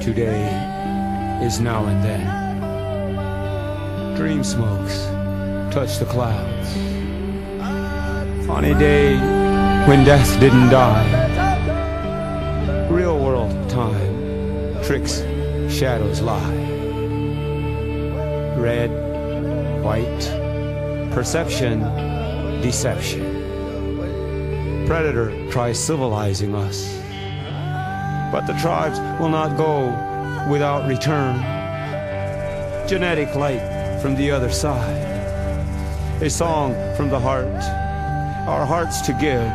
today is now and then. Dream smokes touch the clouds. On a day when death didn't die. Real world time, tricks, shadows lie. Red, white, perception, deception. Predator tries civilizing us. But the tribes will not go without return. Genetic light from the other side. A song from the heart, our hearts to give.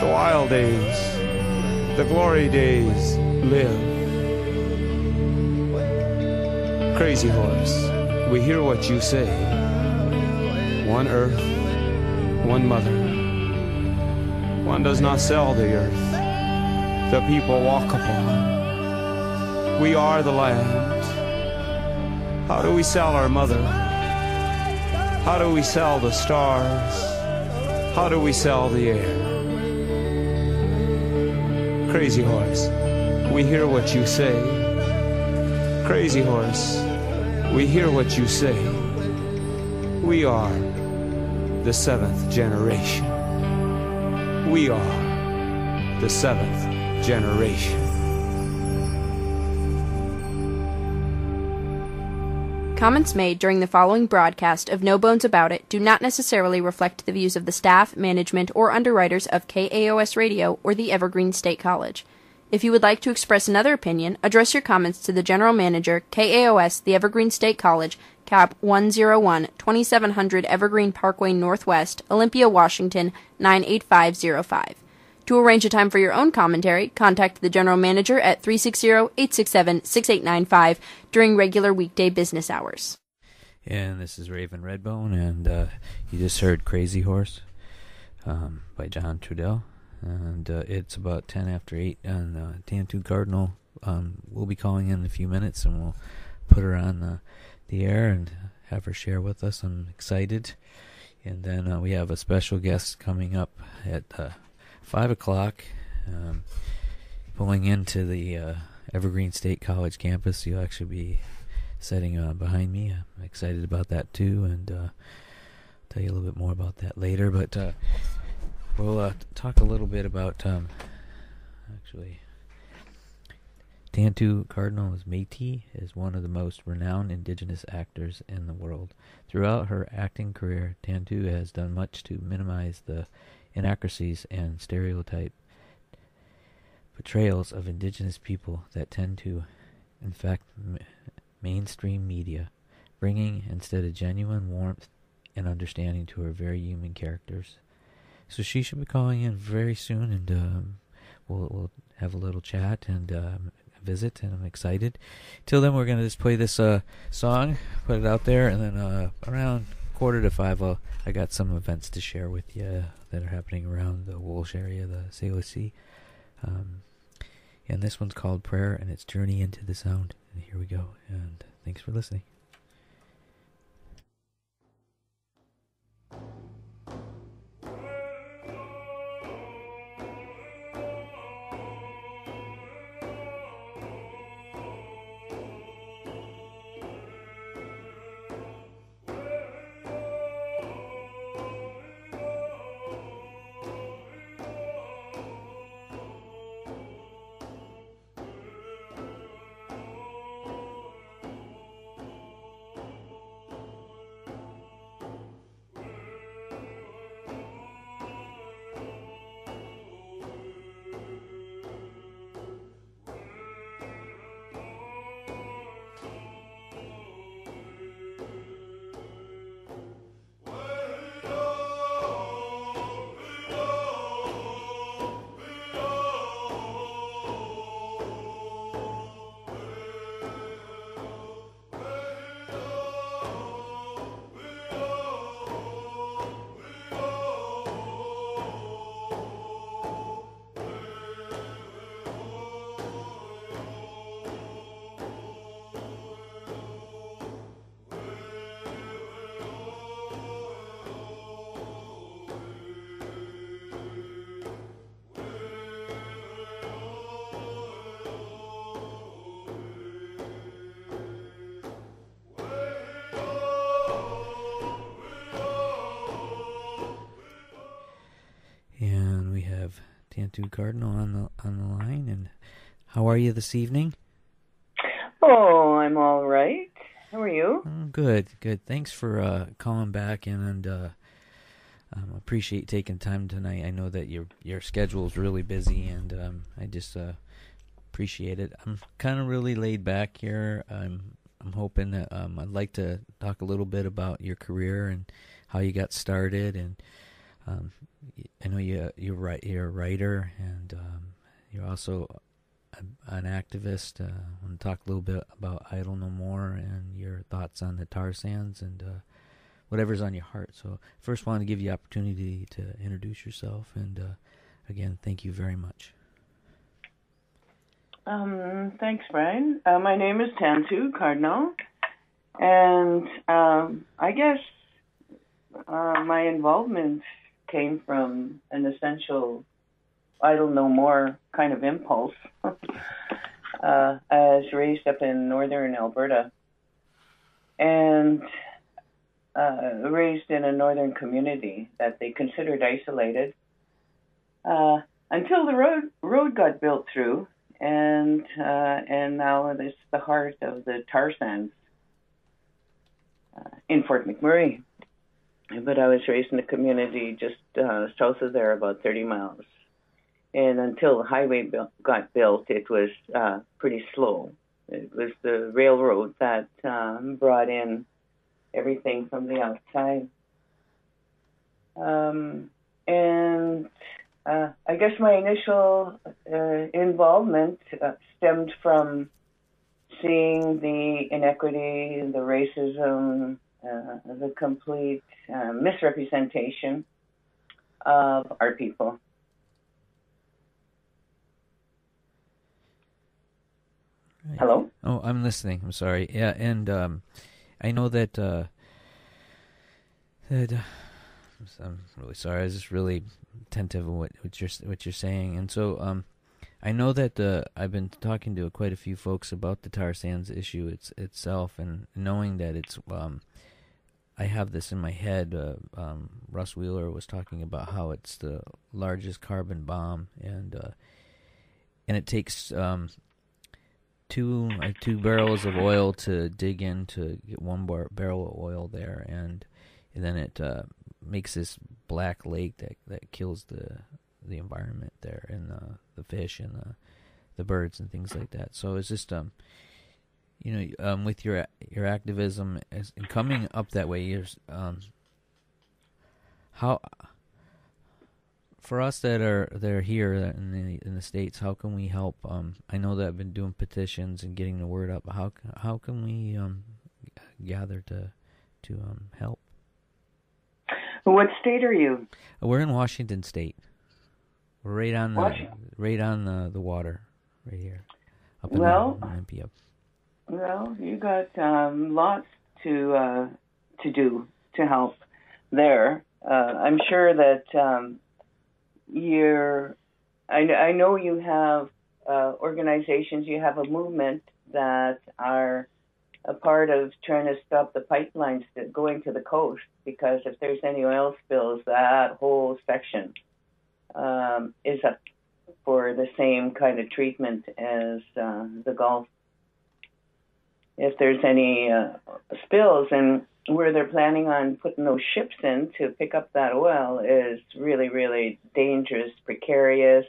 The wild days, the glory days live. Crazy horse, we hear what you say. One earth, one mother. One does not sell the earth, the people walk upon. We are the land. How do we sell our mother? How do we sell the stars? How do we sell the air? Crazy horse, we hear what you say. Crazy horse, we hear what you say. We are the seventh generation. We are the seventh generation. Comments made during the following broadcast of No Bones About It do not necessarily reflect the views of the staff, management, or underwriters of KAOS Radio or the Evergreen State College. If you would like to express another opinion, address your comments to the General Manager, KAOS, the Evergreen State College, Cap 101, 2700 Evergreen Parkway Northwest, Olympia, Washington 98505. To arrange a time for your own commentary, contact the general manager at 360-867-6895 during regular weekday business hours. And this is Raven Redbone, and uh, you just heard Crazy Horse um, by John Trudell. And uh, it's about 10 after 8, and uh, Cardinal um, will be calling in, in a few minutes, and we'll put her on the, the air and have her share with us. I'm excited. And then uh, we have a special guest coming up at uh, five o'clock, um, pulling into the uh, Evergreen State College campus. You'll actually be sitting uh, behind me. I'm excited about that too, and uh, tell you a little bit more about that later. But uh, we'll uh, talk a little bit about um, actually. Tantoo Cardinal is Métis is one of the most renowned indigenous actors in the world. Throughout her acting career, Tantoo has done much to minimize the inaccuracies and stereotype portrayals of indigenous people that tend to infect m- mainstream media, bringing instead a genuine warmth and understanding to her very human characters. So she should be calling in very soon, and um, we'll, we'll have a little chat and um, visit, and I'm excited. Till then, we're gonna just play this uh, song, put it out there, and then uh, around quarter to five, I'll, I got some events to share with you that are happening around the Walsh area, the Salish Um, and this one's called Prayer, and it's Journey into the Sound. And here we go. And thanks for listening. Tantoo Cardinal on the on the line, and how are you this evening? Oh, I'm all right. How are you? Oh, good, good. Thanks for uh, calling back and, and uh, um, appreciate taking time tonight. I know that your your schedule is really busy, and um, I just uh, appreciate it. I'm kind of really laid back here. I'm I'm hoping that um, I'd like to talk a little bit about your career and how you got started, and um, I know you you're you're a writer, and um, you're also an activist. Uh, I want to talk a little bit about Idle No More and your thoughts on the tar sands and uh, whatever's on your heart. So, first, want to give you opportunity to introduce yourself, and uh, again, thank you very much. Um, thanks, Brian. Uh, my name is Tantoo Cardinal, and um, I guess uh, my involvement came from an essential idle no more kind of impulse. uh, I was raised up in northern Alberta and uh, raised in a northern community that they considered isolated uh, until the road road got built through, and uh, and now it's the heart of the tar sands uh, in Fort McMurray. But I was raised in a community just uh, south of there, about 30 miles and until the highway got built, it was uh, pretty slow. It was the railroad that um, brought in everything from the outside. Um, and uh, I guess my initial uh, involvement uh, stemmed from seeing the inequity, the racism, uh, the complete uh, misrepresentation of our people. Hello. Oh, I'm listening. I'm sorry. Yeah, and um, I know that. Uh, that uh, I'm really sorry. I was just really attentive of what, what you're what you're saying, and so um, I know that uh, I've been talking to quite a few folks about the tar sands issue it's, itself, and knowing that it's um, I have this in my head. Uh, um, Russ Wheeler was talking about how it's the largest carbon bomb, and uh, and it takes um, two like two barrels of oil to dig in to get one bar- barrel of oil there, and, and then it uh, makes this black lake that that kills the the environment there and the the fish and the the birds and things like that. So it's just um you know um with your your activism is coming up that way, you're um how for us that are that are here in the in the states, how can we help? Um, I know that I've been doing petitions and getting the word up. How how can we um, gather to to um, help? What state are you? We're in Washington State. We're right on the Washington. right on the the water, right here. Up in well, Olympia. Well, you got um, lots to uh, to do to help there. Uh, I'm sure that um, you're, I, I know you have uh, organizations, you have a movement that are a part of trying to stop the pipelines that going to the coast because if there's any oil spills, that whole section um, is up for the same kind of treatment as uh, the Gulf. If there's any uh, spills, and where they're planning on putting those ships in to pick up that oil is really, really dangerous, precarious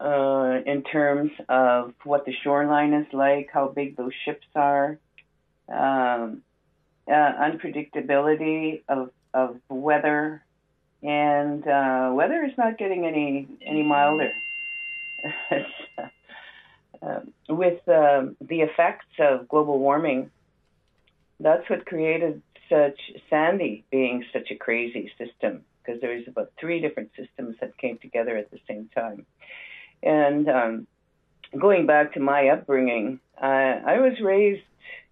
uh, in terms of what the shoreline is like, how big those ships are, um, uh, unpredictability of, of weather, and uh, weather is not getting any any milder. uh, with uh, the effects of global warming that's what created such Sandy being such a crazy system because there was about three different systems that came together at the same time. And um, going back to my upbringing, uh, I was raised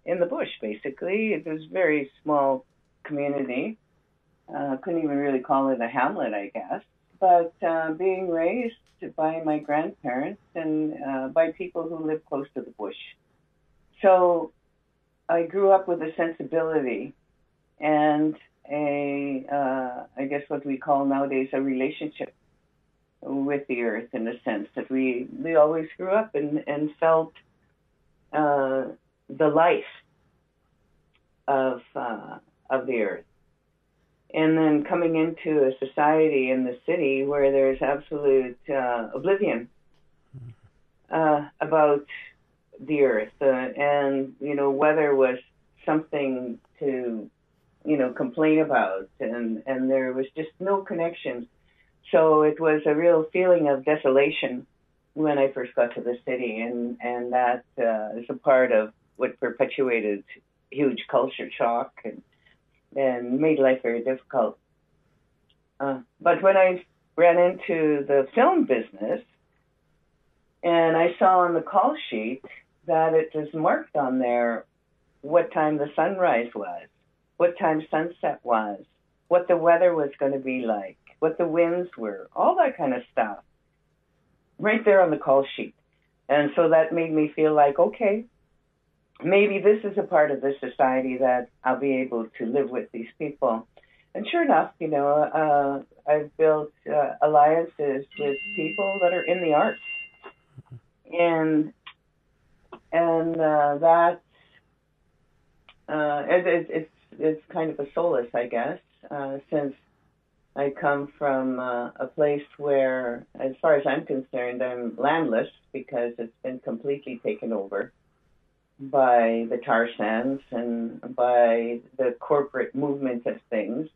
in the bush basically. It was a very small community. Uh, couldn't even really call it a hamlet, I guess. But uh, being raised by my grandparents and uh, by people who live close to the bush. So I grew up with a sensibility and a, uh, I guess what we call nowadays a relationship with the earth in a sense that we we always grew up and and felt uh, the life of uh, of the earth, and then coming into a society in the city where there's absolute uh, oblivion uh, about the earth, uh, and you know weather was something to you know complain about, and and there was just no connection. So it was a real feeling of desolation when I first got to the city, and and that uh, is a part of what perpetuated huge culture shock and and made life very difficult. Uh, but when I ran into the film business, and I saw on the call sheet that it was marked on there what time the sunrise was, what time sunset was, what the weather was going to be like, what the winds were, all that kind of stuff, right there on the call sheet. And so that made me feel like, okay, maybe this is a part of the society that I'll be able to live with these people. And sure enough, you know, uh, I've built uh, alliances with people that are in the arts, and and uh, that uh, it, it, it's it's kind of a solace, I guess, uh, since I come from uh, a place where, as far as I'm concerned, I'm landless because it's been completely taken over by the tar sands and by the corporate movement of things.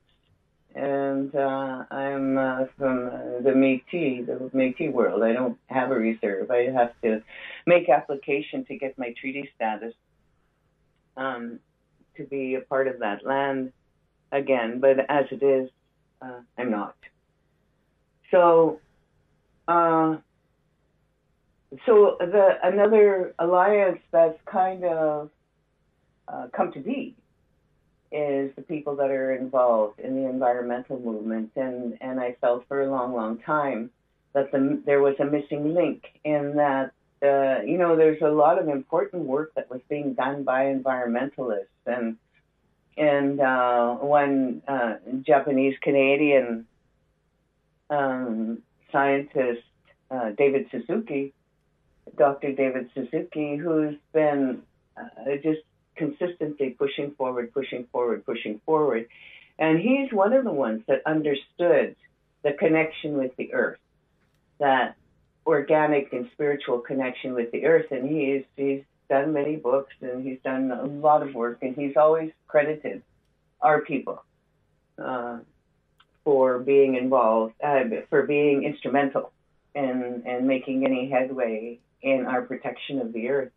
And uh, I'm uh, from the Métis, the Métis world. I don't have a reserve. I have to make application to get my treaty status um, to be a part of that land again. But as it is, uh, I'm not. So, uh, so the another alliance that's kind of uh, come to be is the people that are involved in the environmental movement, and and I felt for a long, long time that the, there was a missing link in that. Uh, you know, there's a lot of important work that was being done by environmentalists, and and uh, one uh, Japanese Canadian um, scientist, uh, David Suzuki, Dr. David Suzuki, who's been uh, just consistently pushing forward, pushing forward, pushing forward. And he's one of the ones that understood the connection with the earth, that organic and spiritual connection with the earth. And he's, he's done many books and he's done a lot of work, and he's always credited our people uh, for being involved, uh, for being instrumental in, in making any headway in our protection of the earth.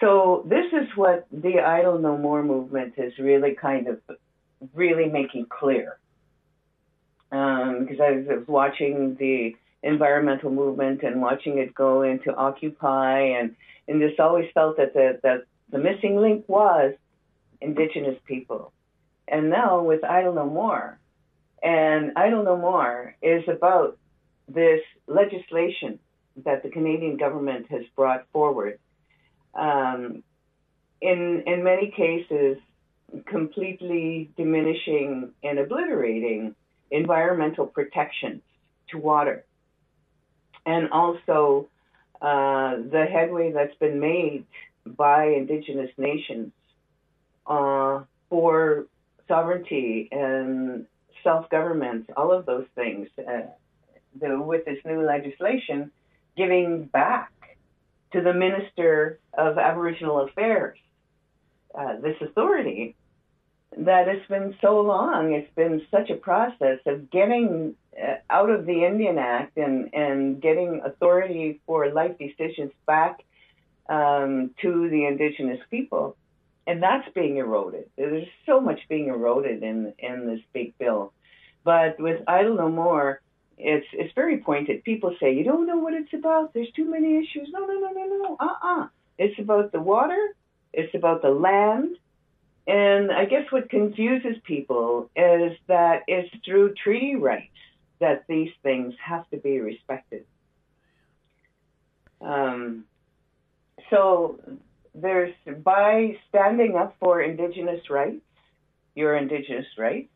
So this is what the Idle No More movement is really kind of really making clear. Um, because I was watching the environmental movement and watching it go into Occupy and and just always felt that the, that the missing link was Indigenous people. And now with Idle No More, and Idle No More is about this legislation that the Canadian government has brought forward. Um, in in many cases, completely diminishing and obliterating environmental protections to water, and also uh, the headway that's been made by Indigenous nations uh, for sovereignty and self government, all of those things. Uh, the, with this new legislation, giving back to the Minister of Aboriginal Affairs uh, this authority that it's been so long. It's been such a process of getting uh, out of the Indian Act and, and getting authority for life decisions back um, to the Indigenous people. And that's being eroded. There's so much being eroded in in this big bill. But with Idle No More, it's it's very pointed. People say you don't know what it's about. There's too many issues. No, no, no, no, no. Uh-uh. It's about the water. It's about the land. And I guess what confuses people is that it's through treaty rights that these things have to be respected. Um, so there's by standing up for Indigenous rights, your Indigenous rights,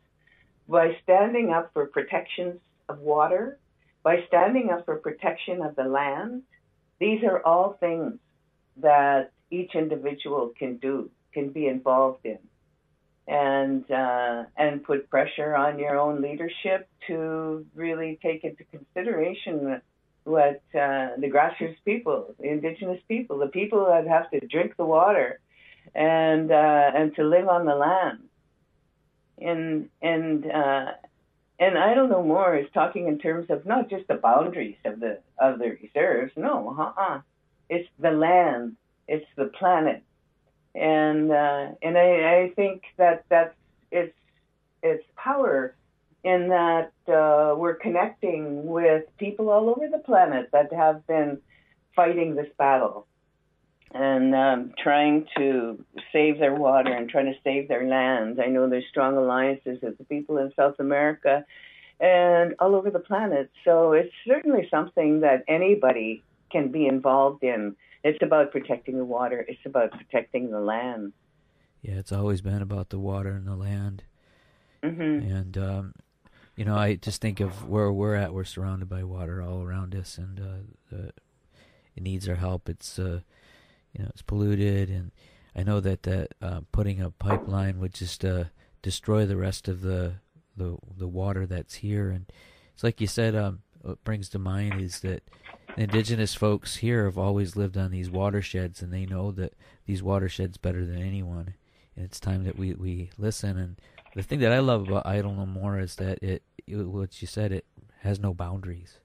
by standing up for protections of water, by standing up for protection of the land, these are all things that each individual can do, can be involved in, and uh, and put pressure on your own leadership to really take into consideration what uh, the grassroots people, the indigenous people, the people that have to drink the water, and uh, and to live on the land, and and uh, and Idle No More is talking in terms of not just the boundaries of the of the reserves. No, uh-uh. It's the land. It's the planet. And uh, and I, I think that that's it's it's power in that uh, we're connecting with people all over the planet that have been fighting this battle and um, trying to save their water and trying to save their land. I know there's strong alliances with the people in South America and all over the planet. So it's certainly something that anybody can be involved in. It's about protecting the water. It's about protecting the land. Yeah, it's always been about the water and the land. Mm-hmm. And um, you know, I just think of where we're at. We're surrounded by water all around us, and uh, it needs our help. It's uh, you know, it's polluted, and I know that that uh, putting a pipeline would just uh, destroy the rest of the the the water that's here. And it's like you said. Um, what brings to mind is that indigenous folks here have always lived on these watersheds, and they know that these watersheds better than anyone. And it's time that we we listen. And the thing that I love about Idle No More is that it, it what you said, it has no boundaries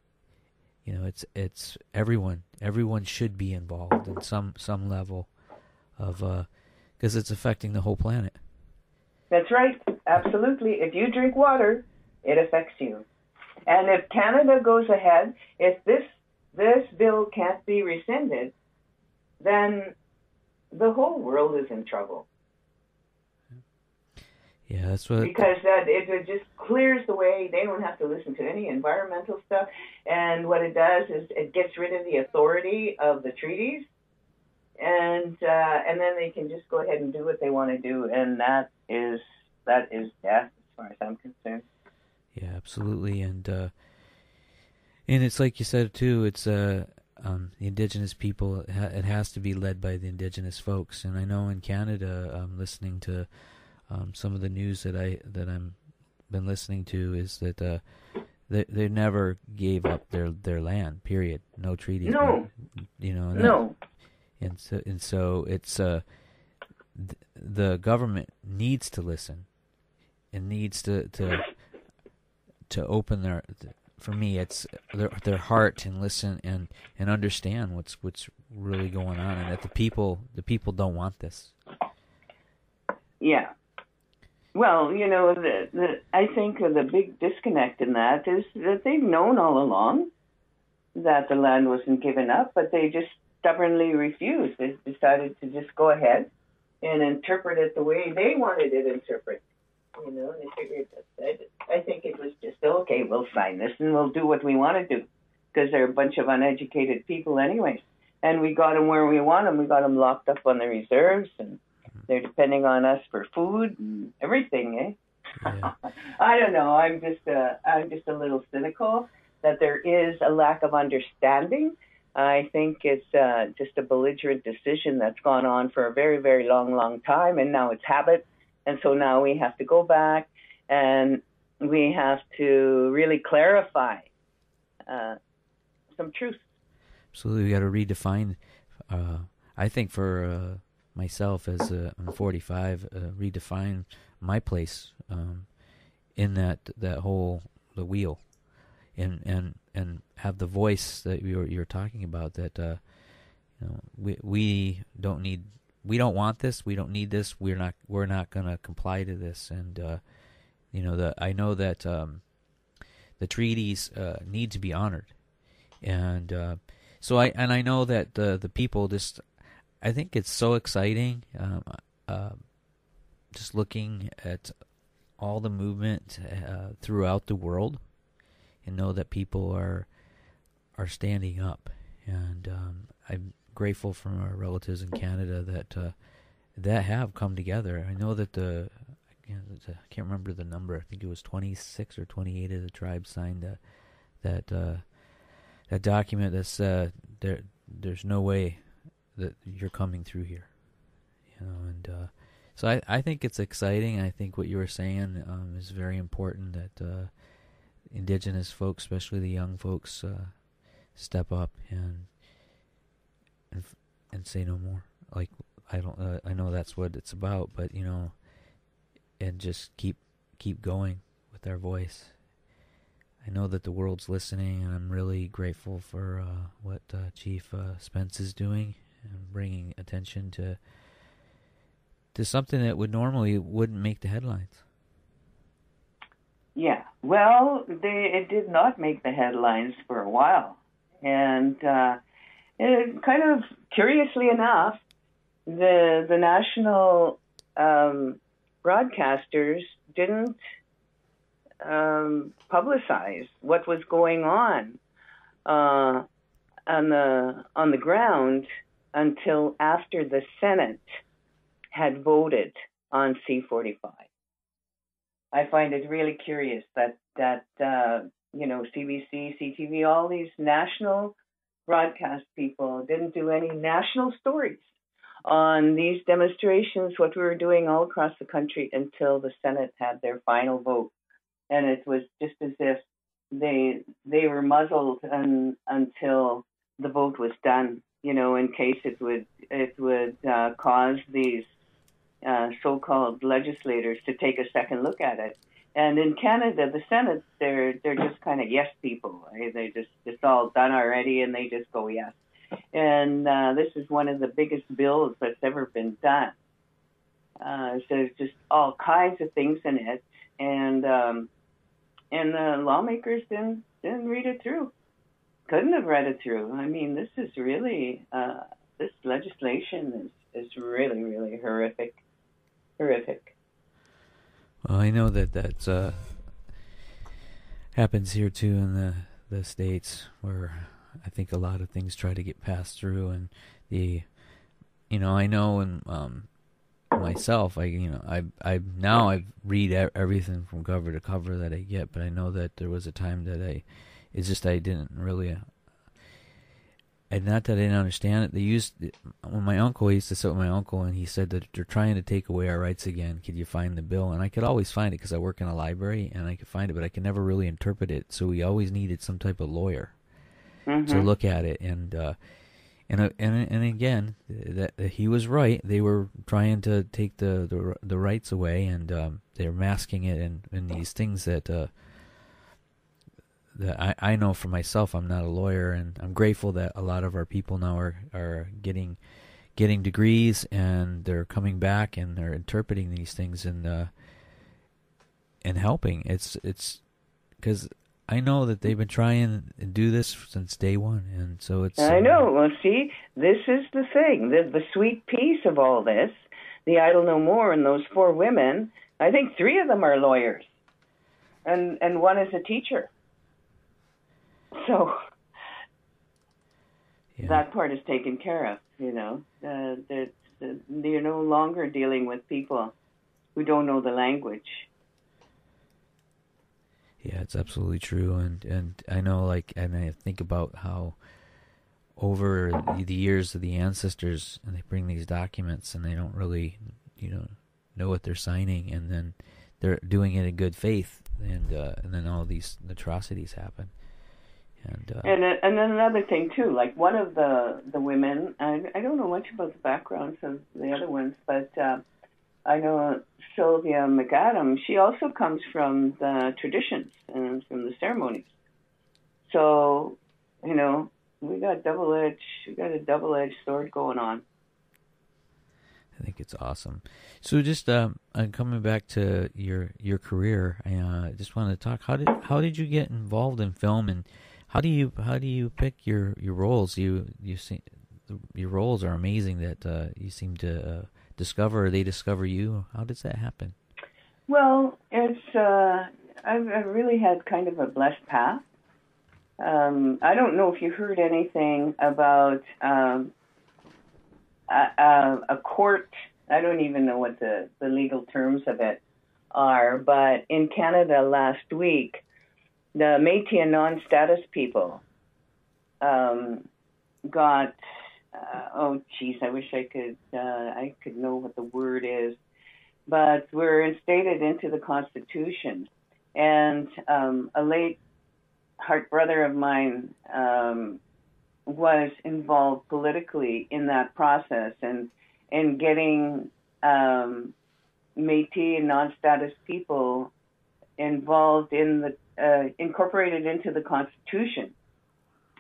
you know it's it's everyone everyone should be involved in some some level of uh because it's affecting the whole planet. That's right. Absolutely. If you drink water it affects you. And if canada goes ahead if this this bill can't be rescinded then the whole world is in trouble yeah, that's what. Because that it, it just clears the way. They don't have to listen to any environmental stuff, and what it does is it gets rid of the authority of the treaties, and uh, and then they can just go ahead and do what they want to do, and that is that is death as far as I'm concerned. Yeah, absolutely, and uh, and it's like you said too. It's uh, um, the indigenous people. It, it has to be led by the indigenous folks, and I know in Canada, I'm listening to um, some of the news that I that I'm been listening to is that uh, they they never gave up their their land. Period. No treaties. No. you know. And no. That, and so and so it's uh th- the government needs to listen and needs to to to open their for me it's their their heart and listen and and understand what's what's really going on and that the people the people don't want this yeah well, you know, the, the, I think the big disconnect in that is that they've known all along that the land wasn't given up, but they just stubbornly refused. They decided to just go ahead and interpret it the way they wanted it interpreted. You know, and they figured that I think it was just okay. We'll sign this and we'll do what we want to do because they're a bunch of uneducated people, anyways. And we got them where we want them. We got them locked up on the reserves and they're depending on us for food and everything, eh? Yeah. I don't know. I'm just uh, I'm just a little cynical that there is a lack of understanding. I think it's uh, just a belligerent decision that's gone on for a very, very long, long time, and now it's habit. And so now we have to go back and we have to really clarify uh, some truth. Absolutely, we got to redefine. Uh, I think for uh, myself as a, I'm 45, uh, redefine my place um, in that that whole the wheel, and and and have the voice that you're you're talking about. That uh, you know, we we don't need we don't want this. We don't need this. We're not we're not going to comply to this. And uh, you know the I know that um, the treaties uh, need to be honored, and uh, so I and I know that the the people just I think it's so exciting. Um, uh, just looking at all the movement uh, throughout the world, and know that people are are standing up, and um, I'm grateful for our relatives in Canada that uh, that have come together. I know that the I can't remember the number. I think it was 26 or 28 of the tribes signed the that uh, that document that's uh, there. There's no way that you're coming through here, you know. And uh, so I I think it's exciting. I think what you were saying um, is very important. That uh, indigenous folks, especially the young folks, uh, step up and and and say no more. Like I don't uh, I know that's what it's about, but you know, and just keep keep going with their voice. I know that the world's listening, and I'm really grateful for uh, what uh, Chief uh, Spence is doing and bringing attention to to something that would normally wouldn't make the headlines. Yeah, well, they, it did not make the headlines for a while, and uh, it, kind of curiously enough, the the national um, broadcasters didn't um, publicize what was going on uh, on the on the ground until after the Senate had voted on C45. I find it really curious that that uh, you know CBC, CTV, all these national broadcast people didn't do any national stories on these demonstrations, what we were doing all across the country until the Senate had their final vote, and it was just as if they they were muzzled un, until the vote was done. You know, in case it would it would uh, cause these uh, so-called legislators to take a second look at it. And in Canada, the Senate, they're they're just kind of yes people. Right? They just it's all done already, and they just go yes. And uh, this is one of the biggest bills that's ever been done. Uh, so there's just all kinds of things in it, and um, and the lawmakers didn't didn't read it through. Couldn't have read it through. I mean, this is really uh, this legislation is is really really horrific horrific. Well, I know that that's uh, happens here too in the the states, where I think a lot of things try to get passed through, and the, you know, I know and um, myself, I you know, I I now I read everything from cover to cover that I get, but I know that there was a time that I, it's just I didn't really and not that I didn't understand it. They used when my uncle I used to sit with my uncle, and he said that they're trying to take away our rights again. Could you find the bill? And I could always find it because I work in a library, and I could find it, but I could never really interpret it. So we always needed some type of lawyer mm-hmm. to look at it, and uh, and uh, and and again, that, that, he was right. They were trying to take the the, the rights away, and um, they're masking it in in these things that. Uh, that I, I know for myself I'm not a lawyer and I'm grateful that a lot of our people now are, are getting getting degrees and they're coming back and they're interpreting these things and uh, and helping. It's it's because I know that they've been trying to do this since day one and so it's I know. Well see this is the thing. The the sweet piece of all this the idle no more and those four women I think three of them are lawyers. And and one is a teacher so yeah. that part is taken care of. You know, uh, uh, you're no longer dealing with people who don't know the language. Yeah, it's absolutely true, and and I know, like, and I think about how over the years of the ancestors, and they bring these documents, and they don't really, you know, know what they're signing, and then they're doing it in good faith, and uh, and then all these atrocities happen. And uh, and and then another thing too, like one of the the women, I I don't know much about the backgrounds of the other ones, but uh, I know Sylvia McAdam. She also comes from the traditions and from the ceremonies. So, you know, we got double edged. We got a double edged sword going on. I think it's awesome. So, just um, coming back to your your career, I uh, just wanted to talk. How did how did you get involved in film and how do you how do you pick your your roles? You you see your roles are amazing that uh, you seem to uh, discover. They discover you. How does that happen? Well, it's uh, I've, I've really had kind of a blessed path. Um, I don't know if you heard anything about um, a, a, a court. I don't even know what the, the legal terms of it are, but in Canada last week, the Métis and non-status people um, got. Uh, oh, geez, I wish I could. Uh, I could know what the word is, but we're instated into the Constitution, and um, a late heart brother of mine um, was involved politically in that process, and in getting um, Métis and non-status people involved in the uh, incorporated into the Constitution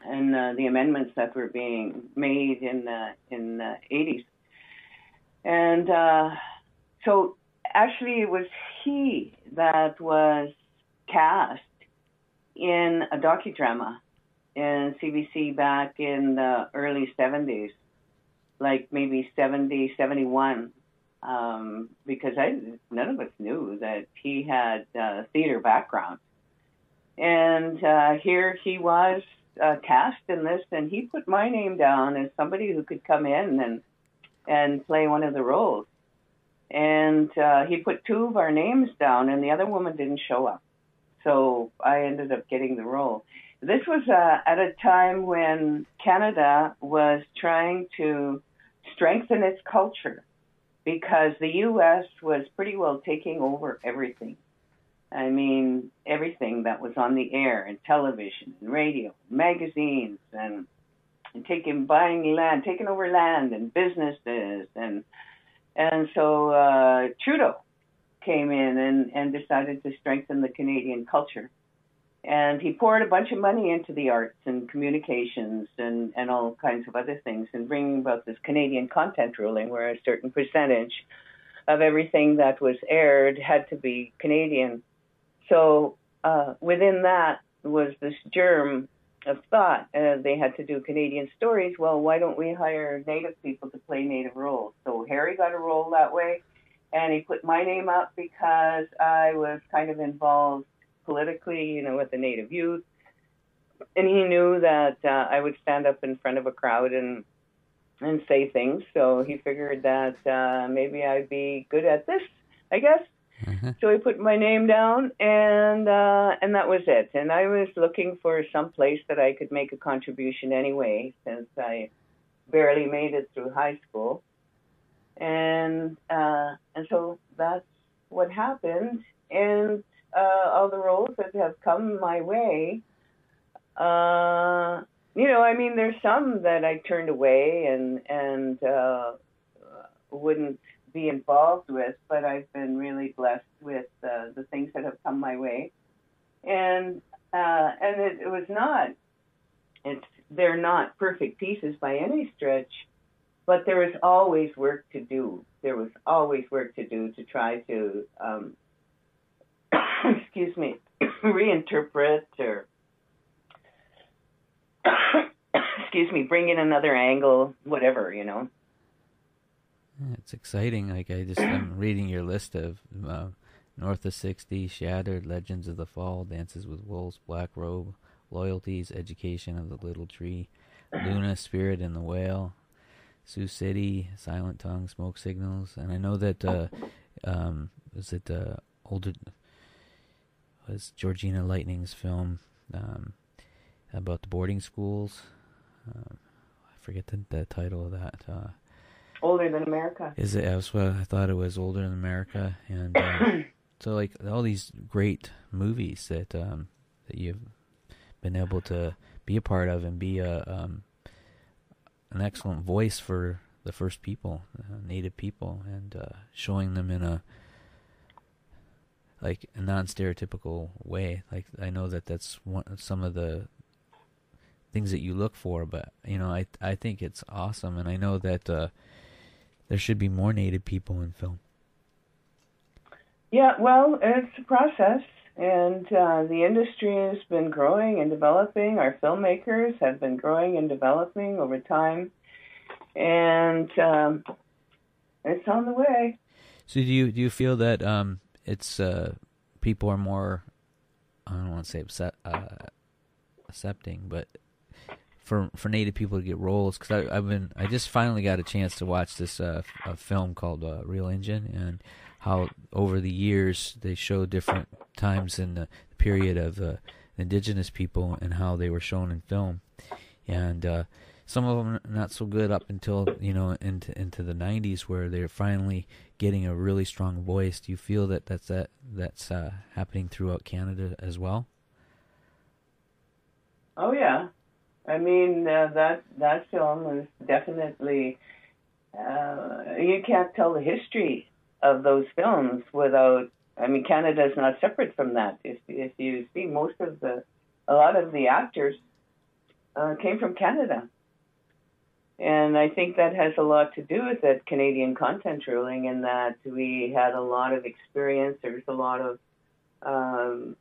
and uh, the amendments that were being made in the in the 80s. And uh, so, actually, it was he that was cast in a docudrama in CBC back in the early 70s, like maybe 70, 71 um, because I none of us knew that he had a theater background. And uh, here he was uh, cast in this, and he put my name down as somebody who could come in and and play one of the roles. And uh, he put two of our names down, and the other woman didn't show up. So I ended up getting the role. This was uh, at a time when Canada was trying to strengthen its culture because the U.S. was pretty well taking over everything. I mean, everything that was on the air and television and radio, magazines, and, and taking buying land, taking over land and businesses, and and so uh, Trudeau came in and, and decided to strengthen the Canadian culture and he poured a bunch of money into the arts and communications and, and all kinds of other things and bringing about this Canadian content ruling where a certain percentage of everything that was aired had to be Canadian. So uh, within that was this germ of thought. Uh, they had to do Canadian stories. Well, why don't we hire Native people to play Native roles? So Harry got a role that way, and he put my name up because I was kind of involved politically, you know, with the Native youth. And he knew that uh, I would stand up in front of a crowd and and say things. So he figured that uh, maybe I'd be good at this, I guess. Mm-hmm. So he put my name down, and uh, and that was it. And I was looking for some place that I could make a contribution anyway, since I barely made it through high school. And uh, and so that's what happened. And uh, all the roles that have come my way, uh, you know, I mean, there's some that I turned away and and uh, wouldn't be involved with, but I've been really blessed with uh, the things that have come my way, and uh, and it, it was not. It's they're not perfect pieces by any stretch, but there was always work to do. There was always work to do to try to um, excuse me, reinterpret or excuse me, bring in another angle, whatever, you know. It's exciting. Like I just I'm reading your list of uh, North of Sixty, Shattered, Legends of the Fall, Dances with Wolves, Black Robe, Loyalties, Education of the Little Tree, Luna, Spirit and the Whale, Sioux City, Silent Tongue, Smoke Signals, and I know that uh, um, is it uh, older was Georgina Lightning's film um, about the boarding schools. Uh, I forget the, the, title of that. Uh, older than America. Is it? That's what I thought it was. Older than America, and uh, so like all these great movies that um, that you've been able to be a part of and be a um, an excellent voice for the first people, uh, Native people, and uh, showing them in a like a non-stereotypical way. Like I know that that's one some of the things that you look for, but you know, I I think it's awesome, and I know that uh, there should be more Native people in film. Yeah, well, it's a process, and uh, the industry has been growing and developing. Our filmmakers have been growing and developing over time, and um, it's on the way. So do you do you feel that um, it's uh, people are more I don't want to say upset, uh, accepting, but for for Native people to get roles because I've been I just finally got a chance to watch this uh, a film called uh, Reel Injun and how over the years they show different times in the period of uh, indigenous people and how they were shown in film, and uh, some of them not so good up until you know into into the 90s where they're finally getting a really strong voice. Do you feel that that's that that's uh, happening throughout Canada as well? Oh yeah, I mean uh, that that film is definitely. Uh, you can't tell the history of those films without. I mean, Canada is not separate from that. If if you see most of the, a lot of the actors uh, came from Canada. And I think that has a lot to do with that Canadian content ruling, in that we had a lot of experience. There's a lot of um,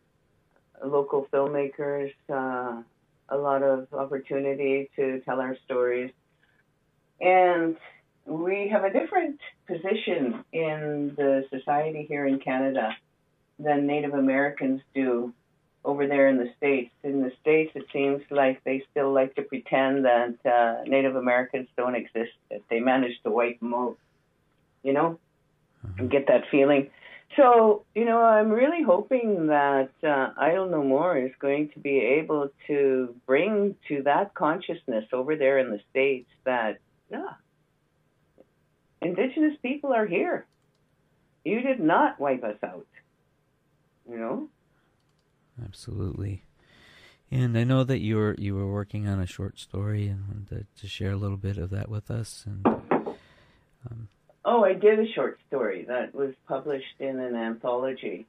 local filmmakers, uh, a lot of opportunity to tell our stories. And we have a different position in the society here in Canada than Native Americans do over there in the states. In the states, it seems like they still like to pretend that uh, Native Americans don't exist. That they managed to wipe them out. You know, and get that feeling. So you know, I'm really hoping that uh, Idle No More is going to be able to bring to that consciousness over there in the states that yeah, Indigenous people are here. You did not wipe us out. You know, Absolutely. And I know that you were you were working on a short story and wanted to, to share a little bit of that with us. And um, oh, I did a short story that was published in an anthology.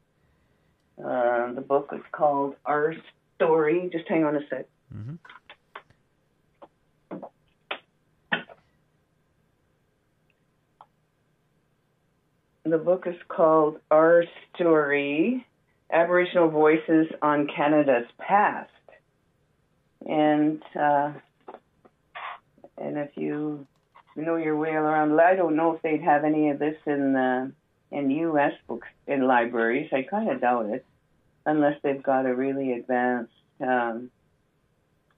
Uh, the book was called Our Story. Just hang on a sec. Mm-hmm. The book is called Our Story Aboriginal Voices on Canada's Past. And uh, and if you know your way around, I don't know if they'd have any of this in uh, in U.S. books in libraries. I kind of doubt it, unless they've got a really advanced um,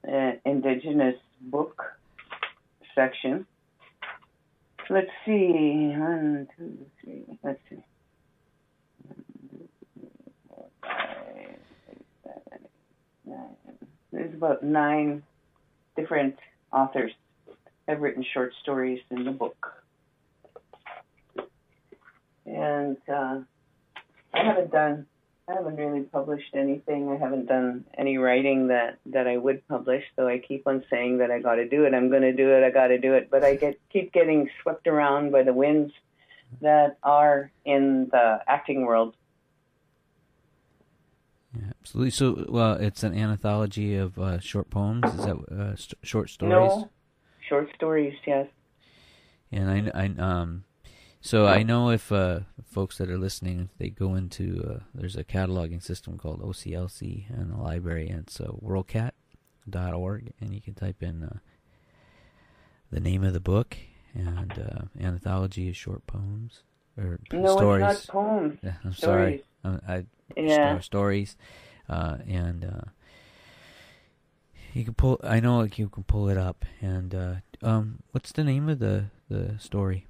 uh, Indigenous book section. Let's see, one, two, three. Let's see. There's about nine different authors have written short stories in the book. And uh, I haven't done, I haven't really published anything. I haven't done any writing that, that I would publish, so I keep on saying that I got to do it. I'm going to do it. I got to do it. But I get keep getting swept around by the winds that are in the acting world yeah, absolutely. So, well, it's an anthology of uh, short poems. Is that uh, st- short stories? No, short stories. Yes. And I, I um, so I know if uh, folks that are listening, if they go into uh, there's a cataloging system called OCLC in the library, and it's uh, worldcat.org, and you can type in uh, the name of the book and uh, anthology of short poems or no, stories. No, it's not poems. Yeah, I'm stories. sorry. I, yeah. stories, uh, and uh, you can pull. I know like you can pull it up. And uh, um, what's the name of the the story?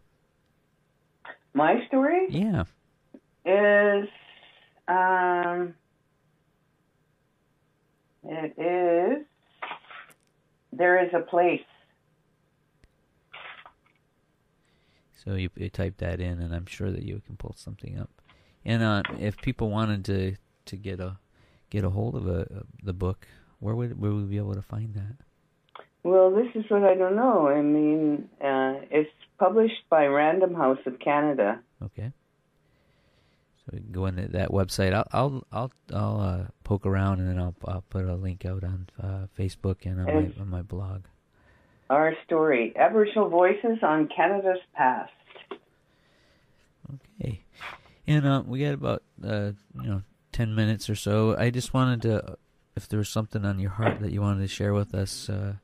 My story? Yeah. Is um. It is. There is a place. So you, you type that in, and I'm sure that you can pull something up. And uh, if people wanted to to get a get a hold of a, a, the book, where would where would we be able to find that? Well, this is what I don't know. I mean, uh, it's published by Random House of Canada. Okay. So we can go into that website. I'll I'll I'll, I'll uh, poke around and then I'll I'll put a link out on uh, Facebook and on my on my blog. Our story: Aboriginal Voices on Canada's Past. Okay. And uh, we got about uh, you know ten minutes or so. I just wanted to, if there was something on your heart that you wanted to share with us, uh,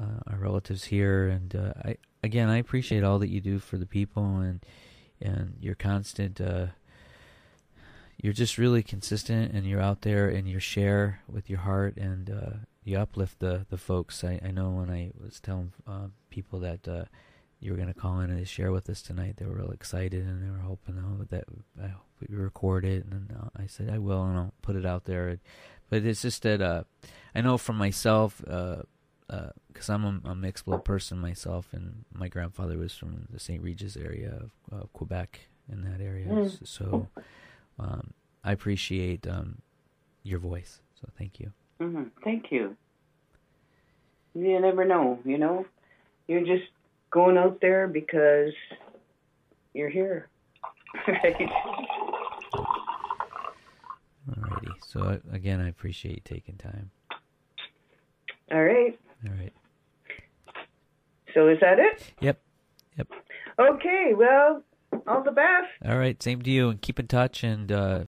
uh, our relatives here, and uh, I again I appreciate all that you do for the people and and your constant. Uh, you're just really consistent, and you're out there, and you share with your heart, and you uplift the the folks. I, I know when I was telling people that you were going to call in and share with us tonight. They were real excited and they were hoping oh, that I hope we record it. And uh, I said I will, and I'll put it out there. but it's just that uh, I know for myself, because uh, uh, I'm a, a, mixed blood person myself, and my grandfather was from the St. Regis area of Quebec in that area. Mm. So um, I appreciate um, your voice. So thank you. Mm-hmm. Thank you. You never know, you know. You're just going out there because you're here, right? Alrighty. So again, I appreciate you taking time. All right. All right. So is that it? Yep. Yep. Okay. Well, all the best. All right. Same to you, and keep in touch. And uh,